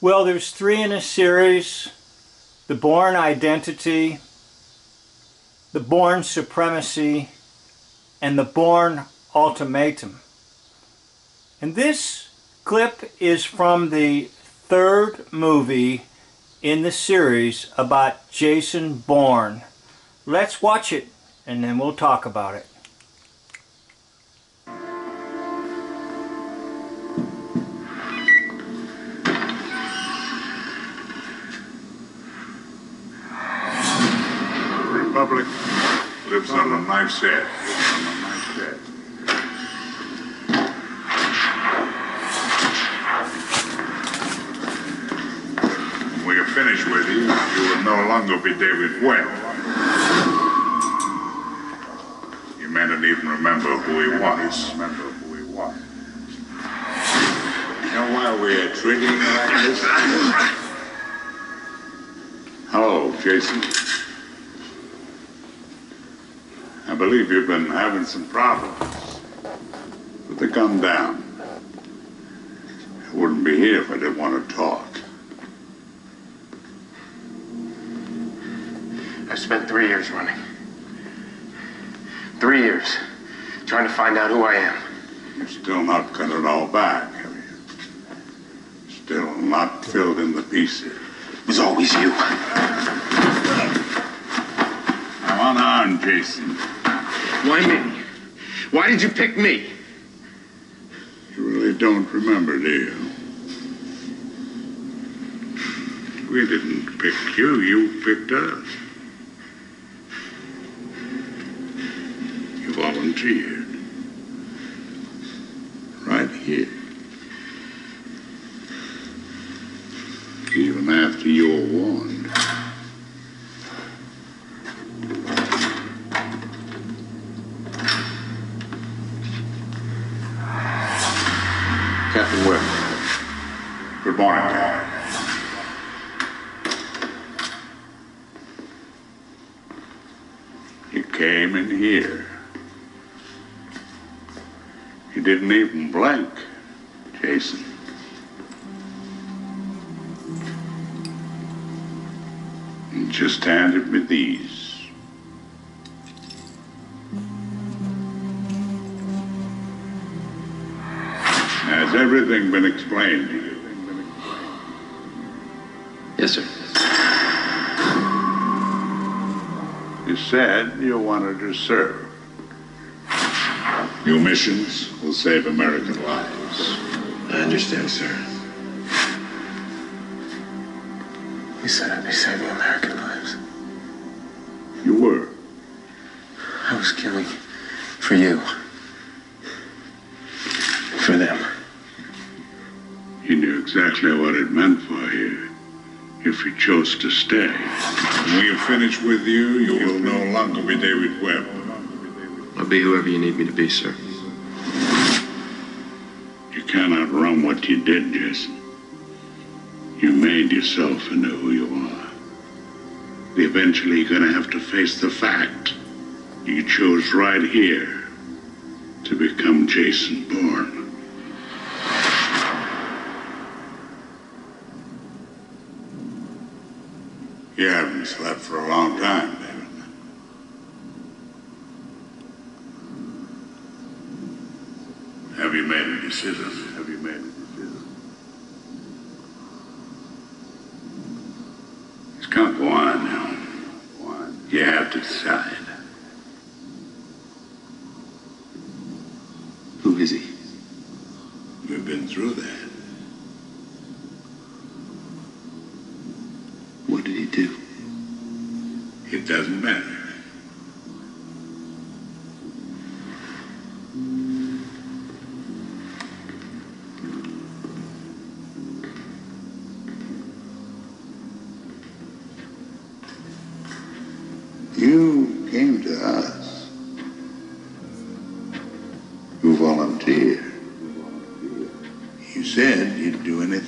Well, there's three in a series. The Bourne Identity, The Bourne Supremacy, and The Bourne Ultimatum. And this clip is from the third movie in the series about Jason Bourne. Let's watch it and then we'll talk about it. Lives on a knife's edge. On a knife's edge. When we are finished with you, you will no longer be David Webb. You may not even remember who he was. Remember who he was. You know why we're treating like this? Hello, Jason. I believe you've been having some problems. But they come down. I wouldn't be here if I didn't want to talk. I've spent three years running. Three years trying to find out who I am. You're still not got it all back, have you? Still not filled in the pieces. It was always you. Now, on on, Jason. Why me? Why did you pick me? You really don't remember, do you? We didn't pick you, you picked us. You volunteered. Right here. Even after you were Webb. Good morning. You came in here. You didn't even blink, Jason. You just handed me these. Has everything been explained to you? Yes, sir. You said you wanted to serve. Your missions will save American lives. I understand, sir. You said I'd be saving American lives. You were. I was killing for you. Exactly what it meant for you if you chose to stay. When we are finished with you, you will no longer be David Webb. I'll be whoever you need me to be, sir. You cannot run what you did, Jason. You made yourself into who you are. Eventually, you're gonna have to face the fact you chose right here to become Jason Bourne. You haven't slept for a long time, David. Have you made a decision? Have you made a decision? It's come to go on now. You have to decide. Who is he? We've been through that.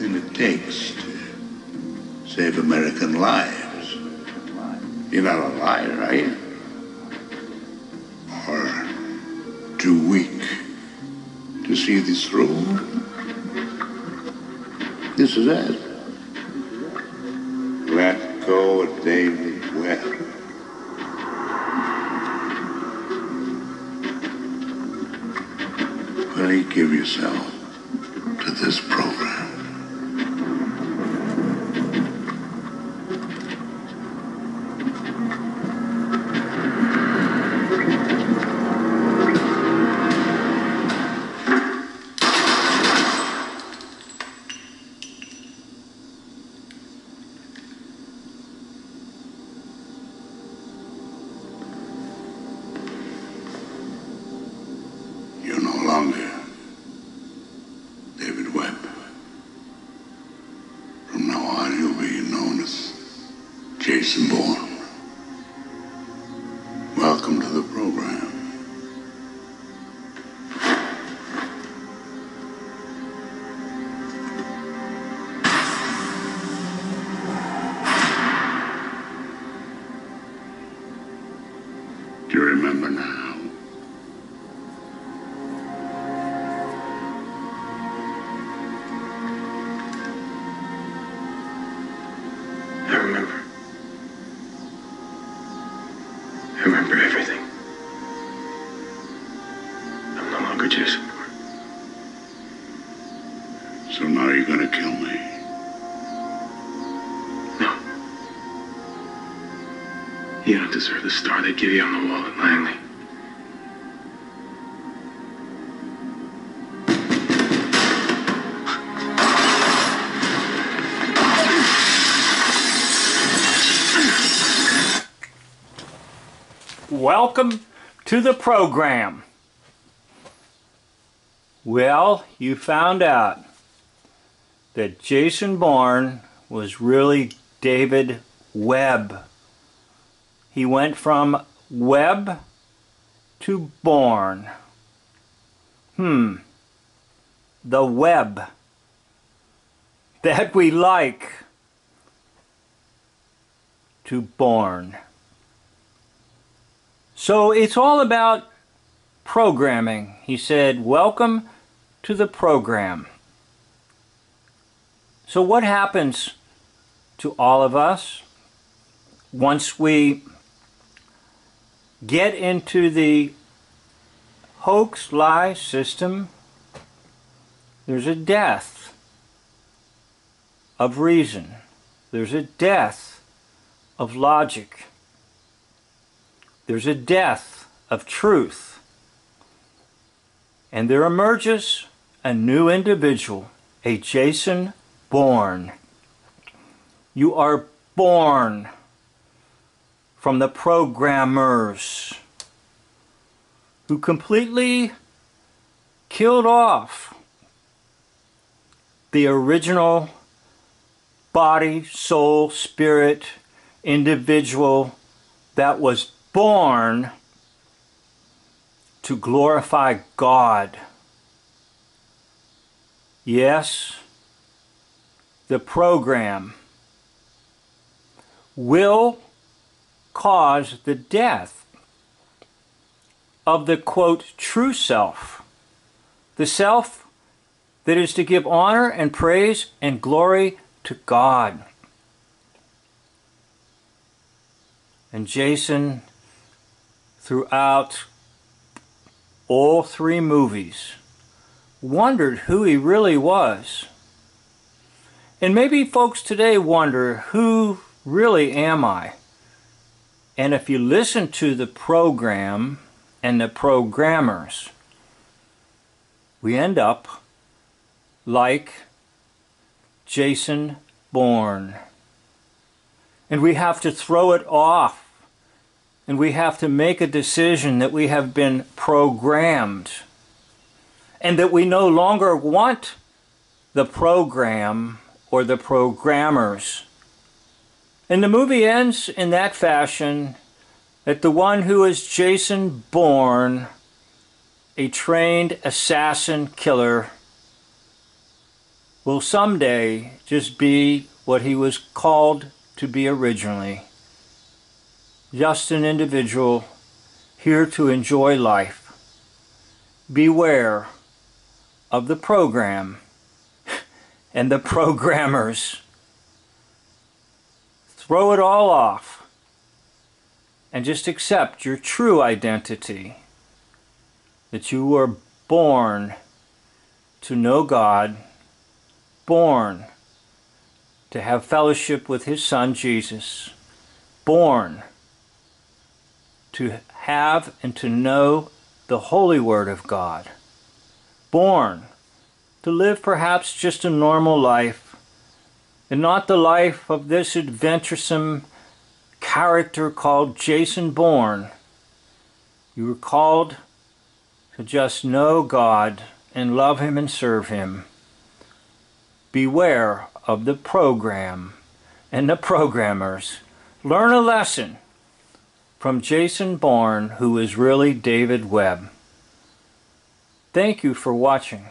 Anything it takes to save American lives. You're not a liar, are you? Or too weak to see this through? This is it. let go of David Webb. Give yourself to this program? Jason Bourne. Welcome to the program. You don't deserve the star they give you on the wall at Langley. Welcome to the program. Well, you found out that Jason Bourne was really David Webb. He went from Webb to Bourne. Hmm. The web that we like to born. So it's all about programming. He said, Welcome to the program. So, what happens to all of us once we get into the hoax lie system? There's a death of reason, there's a death of logic. There's a death of truth. And there emerges a new individual, a Jason Bourne. You are born from the programmers who completely killed off the original body, soul, spirit, individual that was born to glorify God. Yes, the program will cause the death of the quote true self, the self that is to give honor and praise and glory to God. And Jason throughout all three movies wondered who he really was. And maybe folks today wonder who really am I? And if you listen to the program and the programmers, we end up like Jason Bourne. And we have to throw it off and we have to make a decision that we have been programmed and that we no longer want the program or the programmers. And the movie ends in that fashion that the one who is Jason Bourne, a trained assassin killer, will someday just be what he was called to be originally just an individual here to enjoy life. Beware of the program and the programmers. Throw it all off and just accept your true identity that you were born to know God, born to have fellowship with His Son Jesus, born to have and to know the holy Word of God, born to live perhaps just a normal life and not the life of this adventuresome character called Jason Bourne. You were called to just know God and love Him and serve Him. Beware of the program and the programmers. Learn a lesson from Jason Bourne, who is really David Webb. Thank you for watching.